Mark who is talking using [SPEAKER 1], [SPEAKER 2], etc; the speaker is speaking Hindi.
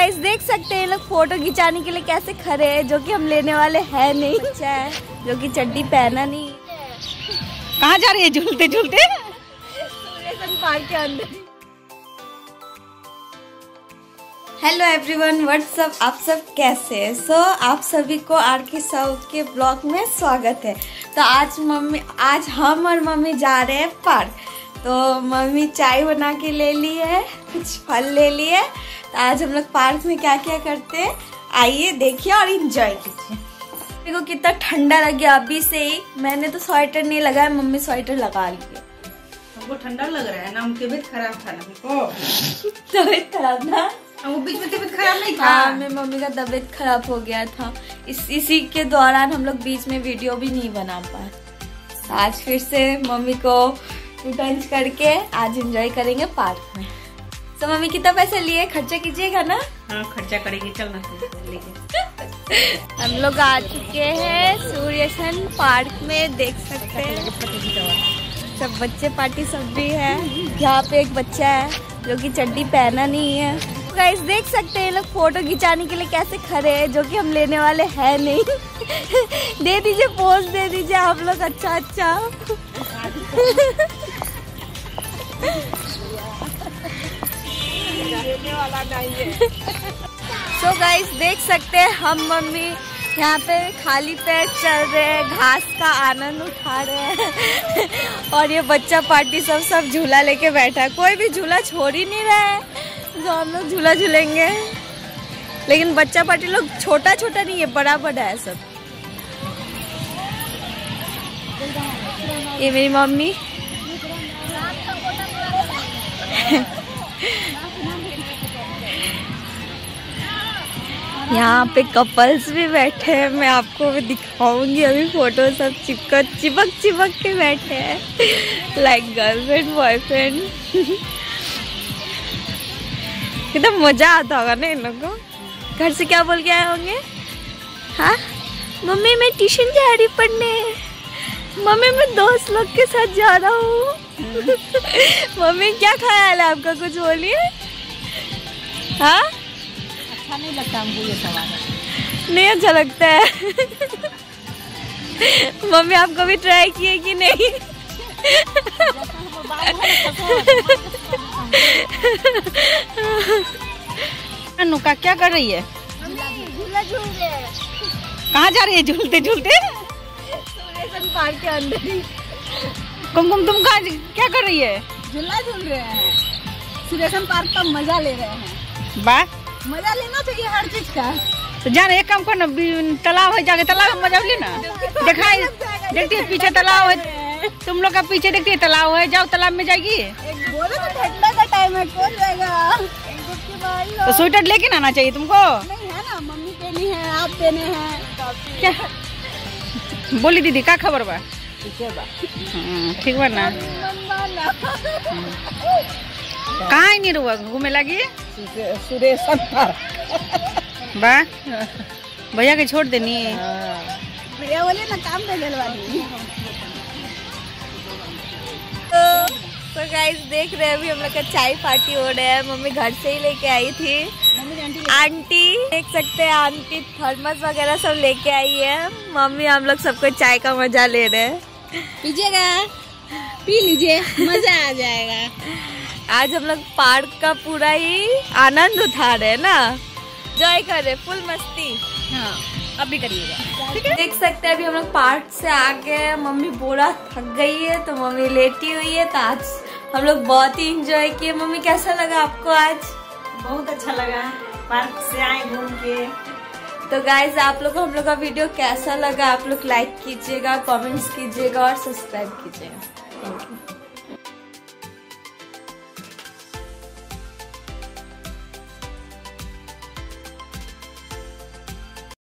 [SPEAKER 1] गाइस देख सकते हैं लोग फ़ोटो खिंचाने के लिए कैसे खड़े हैं जो कि हम लेने वाले हैं नहीं। बच्चा है। जो कि चड्डी पहना नहीं।
[SPEAKER 2] कहाँ जा रही है? झूलते झूलते।
[SPEAKER 1] पार्क के अंदर। हेलो एवरीवन व्हाट्सअप आप सब कैसे हैं? सो so, आप सभी को आर के साउथ के ब्लॉग में स्वागत है। तो आज मम्मी आज हम और मम्मी जा रहे हैं पार्क तो मम्मी चाय बना के ले ली है कुछ फल ले लिए तो आज हम लोग पार्क में क्या क्या करते हैं आइए देखिए और इन्जॉय कीजिए। को कितना ठंडा लग गया अभी से ही। मैंने तो स्वेटर नहीं लगाया मम्मी स्वेटर लगा ली है।
[SPEAKER 2] हमको ठंडा लग रहा है ना हम तबीयत खराब था ना हमको
[SPEAKER 1] तबीयत खराब था
[SPEAKER 2] वो बीच में तबीयत खराब नहीं था।
[SPEAKER 1] हाँ मेरी मम्मी का तबीयत खराब हो गया था। इस इसी के दौरान हम लोग बीच में वीडियो भी नहीं बना पाए। आज फिर से मम्मी को रिटर्न करके आज एंजॉय करेंगे पार्क में। तो मम्मी कितना पैसे लिए? खर्चा कीजिएगा ना।
[SPEAKER 2] हाँ खर्चा करेंगे चल ना
[SPEAKER 1] हम लोग आ चुके हैं सूर्यसन पार्क में देख सकते हैं। सब बच्चे पार्टी सब भी है। यहाँ पे एक बच्चा है जो कि चड्डी पहना नहीं है। गाइस देख सकते हैं लोग फ़ोटो खिंचाने के लिए कैसे खड़े हैं जो कि हम लेने वाले हैं नहीं। दे दीजिए पोज दे दीजिए आप लोग अच्छा अच्छा सो so गाइस देख सकते हैं हम मम्मी यहाँ पे खाली पैर चल रहे हैं, घास का आनंद उठा रहे हैं। और ये बच्चा पार्टी सब सब झूला लेके बैठा है। कोई भी झूला छोड़ ही नहीं रहा है। जो हम लोग झूला झूलेंगे। लेकिन बच्चा पार्टी लोग छोटा छोटा नहीं है बड़ा बड़ा है सब। ये मेरी मम्मी। यहाँ पे कपल्स भी बैठे हैं। मैं आपको भी दिखाऊँगी। अभी फ़ोटो सब चिपक चिपक चिपक के बैठे हैं। लाइक गर्लफ्रेंड बॉयफ्रेंड कितना मज़ा आता होगा ना इन लोग को। घर से क्या बोल के आए होंगे? हाँ? मम्मी, मैं ट्यूशन जा रही पढ़ने। मम्मी, मैं दोस्त लोग के साथ जा रहा हूँ। मम्मी, क्या ख्याल है आपका? कुछ बोलिए। हाँ?
[SPEAKER 2] अच्छा नहीं लगता हमको ये सवाल
[SPEAKER 1] नहीं अच्छा लगता है। मम्मी आप कभी ट्राई किए कि नहीं?
[SPEAKER 2] अनुका क्या कर रही है?
[SPEAKER 1] झूला झूल रहे
[SPEAKER 2] कहाँ जा रही है? झूलते झूलते?
[SPEAKER 1] पार्क के अंदर
[SPEAKER 2] कुमकुम तुम कहा क्या कर रही है?
[SPEAKER 3] झूला झूल रहे हैं। सुरेशन पार्क का मज़ा ले रहे हैं।
[SPEAKER 2] बा
[SPEAKER 3] मज़ा लेना चाहिए हर चीज़ का।
[SPEAKER 2] तो जान एक काम करना तालाब है जाके तालाब में मज़ा लेना देखा देखती है पीछे तालाब है। तुम लोग का पीछे देखती है तालाब है जाओ तालाब में जाएगी
[SPEAKER 3] बोलो तो ठंडा का टाइम है कौन जाएगा?
[SPEAKER 2] तो स्वेटर लेके ना आना चाहिए तुमको?
[SPEAKER 3] नहीं है ना मम्मी पहनी है आप पहने हैं।
[SPEAKER 2] क्या? बोली दीदी का खबर बा? हाँ, ठीक बा ना। कहाँ नहीं रुआ घूमे लगी?
[SPEAKER 3] सुरेशन पार्क
[SPEAKER 2] बा भैया के छोड़ देनी
[SPEAKER 3] भैया बोले ना काम पे
[SPEAKER 1] तो गाइस देख रहे हैं अभी हम लोग का चाय पार्टी हो रहा है। मम्मी घर से ही लेके आई थी। आंटी देख सकते हैं आंटी थर्मस वगैरह सब लेके आई है। मम्मी हम लोग सबको चाय का मज़ा ले रहे हैं।
[SPEAKER 3] पीजिएगा। पी लीजिए मज़ा आ जाएगा।
[SPEAKER 1] आज हम लोग पार्क का पूरा ही आनंद उठा रहे हैं ना। जॉय कर रहे फुल मस्ती।
[SPEAKER 2] हाँ अब भी करिएगा
[SPEAKER 1] देख सकते हैं अभी हम लोग पार्क से आ गए मम्मी बोरा थक गई है तो मम्मी लेटी हुई है तो आज हम लोग बहुत ही इंजॉय किए। मम्मी कैसा लगा आपको आज?
[SPEAKER 2] बहुत अच्छा लगा। पार्क से आए घूम के।
[SPEAKER 1] तो गाइज़ आप लोग को हम लोग का वीडियो कैसा लगा? आप लोग लाइक कीजिएगा कमेंट्स कीजिएगा और सब्सक्राइब कीजिएगा। Thank you